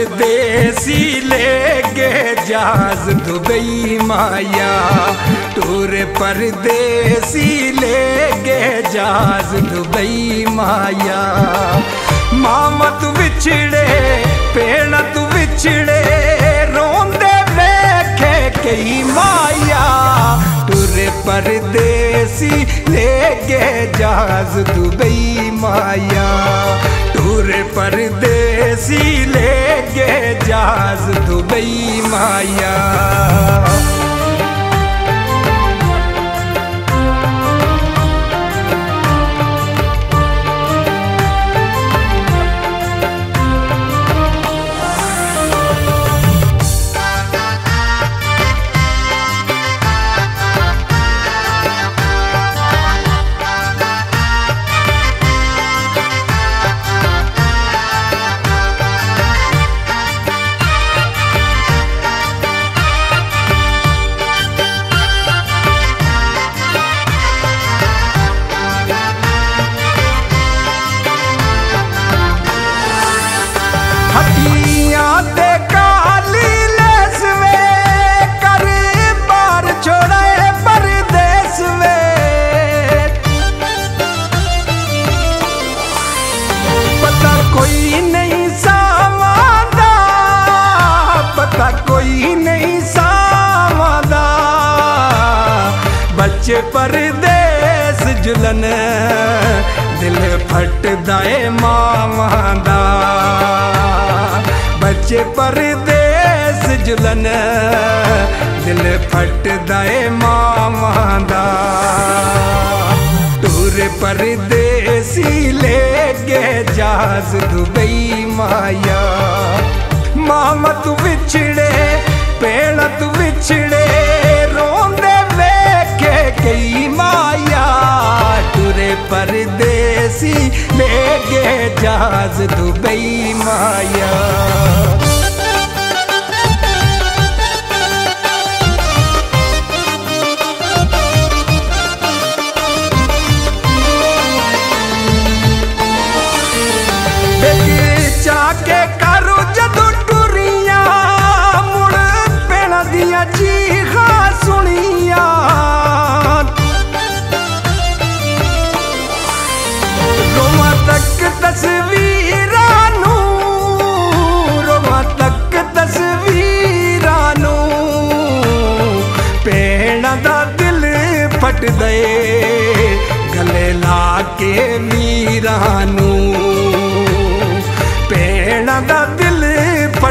परदेसी गे जहाज़ दुबई माया। टूर परदेसी गे जहाज़ दुबई माया। मामा तू विछड़े पेण तू विछड़े, रोंदे वेखे कई माया। टूर परदेसी गे जहाज़ दुबई माया। टूर परदेसी लेके जाज दुबई माया। जलन दिल फट दए मामा दा बच्चे परदेस जुलन, दिल फट दए मामा दा टूर परदेसी ले गए जहाज़ दुबई माया। मामा तू बिछड़े परदेसी लेके जहाज़ दुबई माया।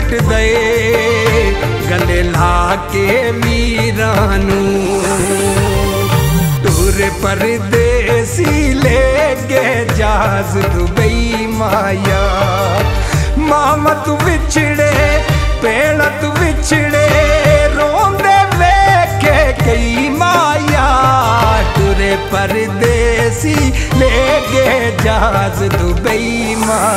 लूट दए गले ला के मीरानू। टूर परदेसी ले गे जाज दुबई माया। मामा तू बिछड़े पेड़ तू बिछड़े, रोंदे वेखे कई माया। टूरे परदेसी ले गे जाज दुबई माया।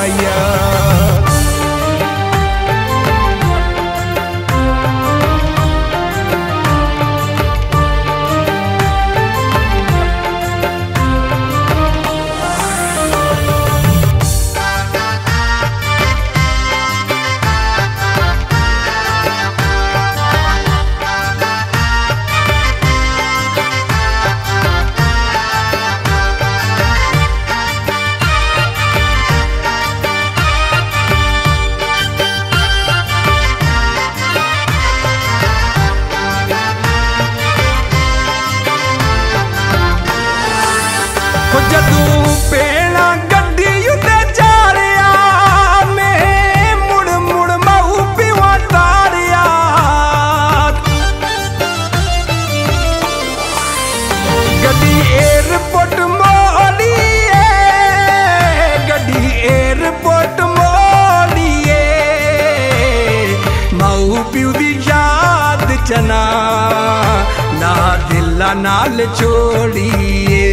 नाल छोड़िए।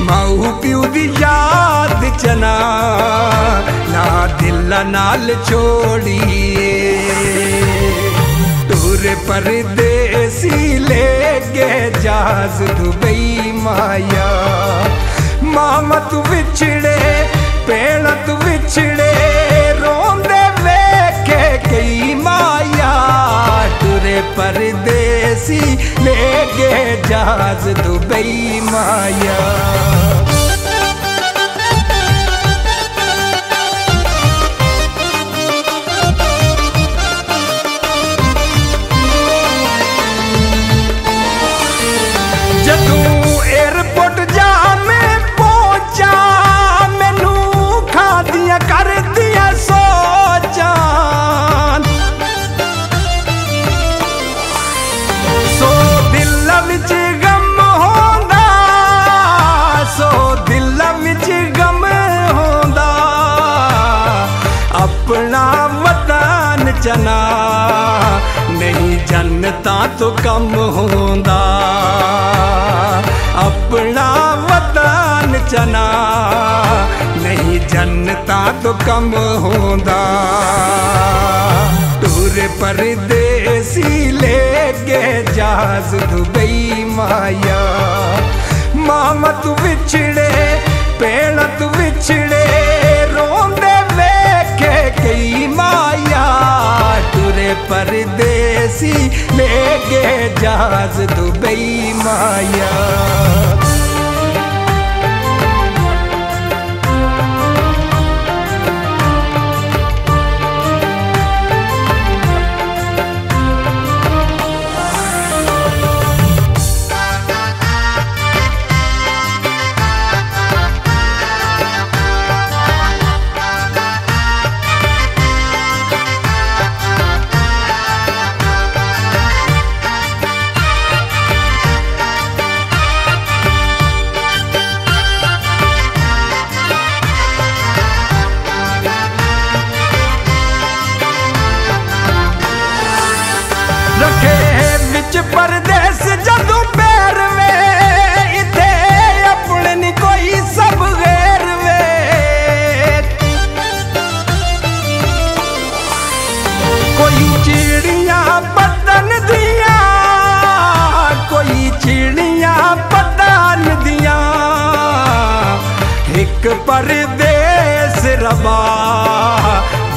माऊ प्यू दी याद चना, ना दिल नाल छोड़िए। टूर परदेसी लेके जाज दुबई माया। मामा तू बिछड़े पेड़ तू बिछड़े रोंद वे के कई माया। टूरे परदे लेके जाज दुबई माया। जना। नहीं जन्मता तो कम होंदा। अपना वतन चना नहीं जन्मता तो कम होंदा। टूर परदेसी गए जहाज़ दुबई माया। मामत बिछड़े परदेसी लेके जहाज़ दुबई माया। रबा।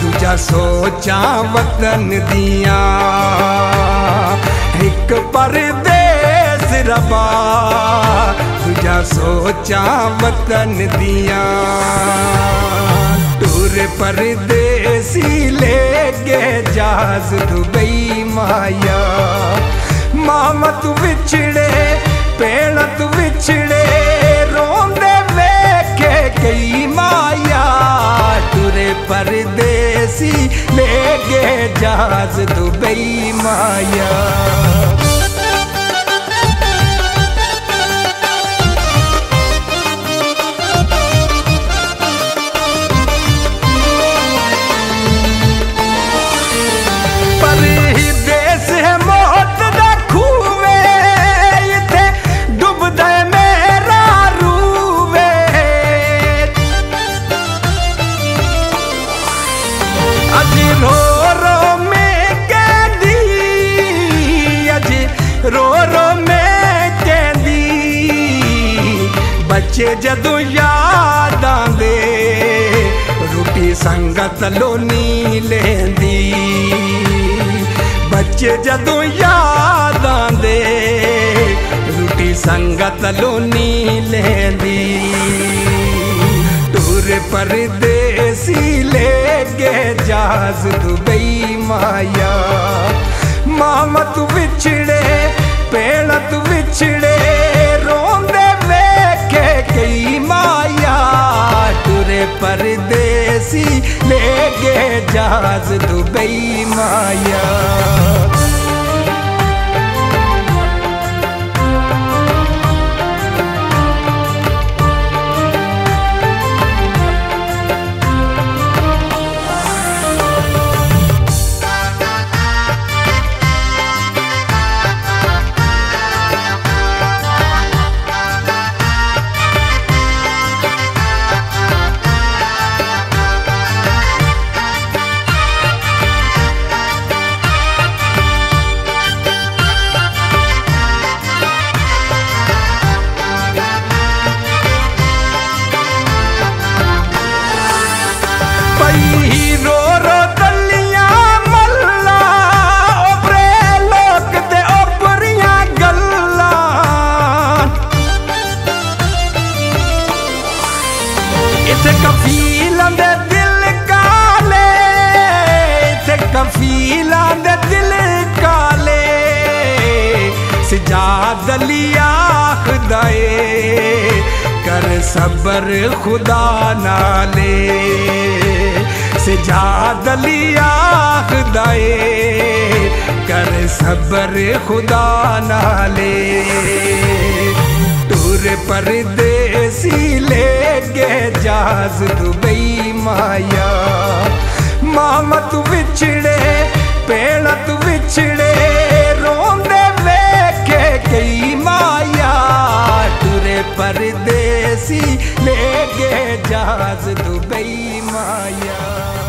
दूजा सोचा वतन दिया। एक परदेस रबा। दूजा सोचा वतन दिया। टूर परदेसी के जहाज़ दुबई माया। मामा तू विछड़े पेड़ तू विछड़े परदेसी ले के जहाज़ दुबई माया। बच्चे जदों याद आंदे रोटी संगत लोनी लेंदी ਬੱਚੇ ਜਦੋਂ ਯਾਦ ਆਂਦੇ ਰੋਟੀ ਸੰਗਤ ਲੋਨੀ ਲੈਂਦੀ ਟੂਰ ਪਰਦੇਸੀ ਲੈ ਕੇ ਜਹਾਜ਼ ਦੁਬਈ ਮਾਇਆ ਮਾਮਾ ਤੂੰ ਵਿਛੜੇ ਪੇੜ ਤੂੰ ਵਿਛੜੇ परदेसी ले जहाज़ दुबई माया। सबर खुदा नाले से जादलिया खुदाए। कर सबर खुदा नाले। टूर परदेसी ले गे जाज दुबई माया। मामत एजाज दुबई माया।